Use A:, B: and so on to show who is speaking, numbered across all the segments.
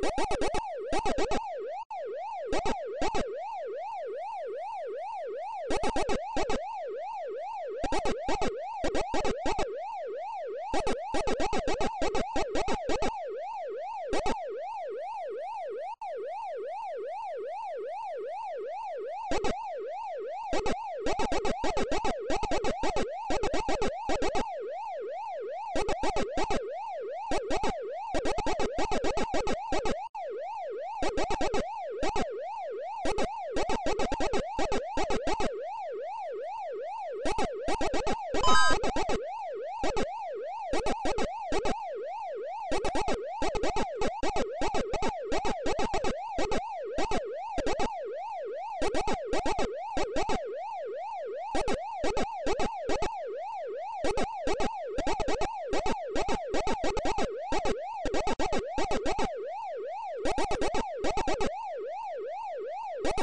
A: What? What?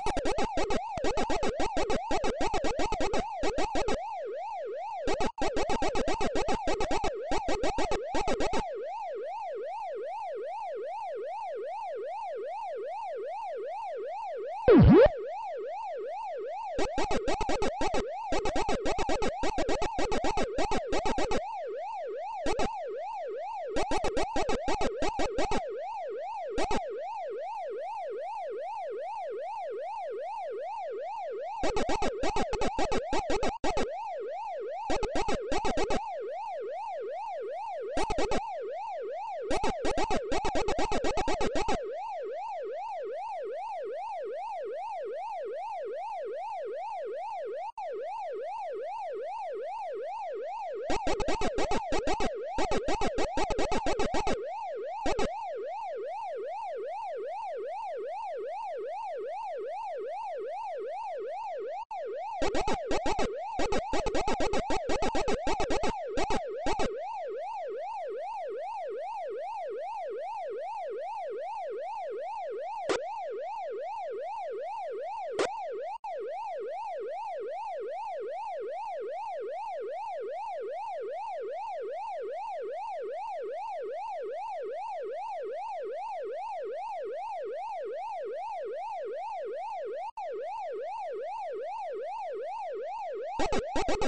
A: you Ha ha ha ha!
B: Oh, oh, oh,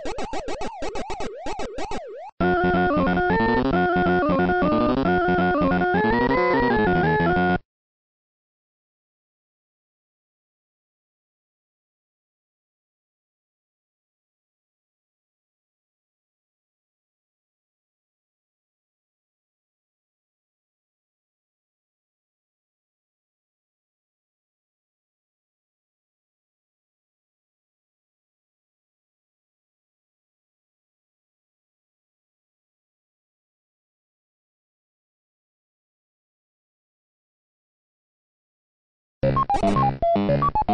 A: Thank you.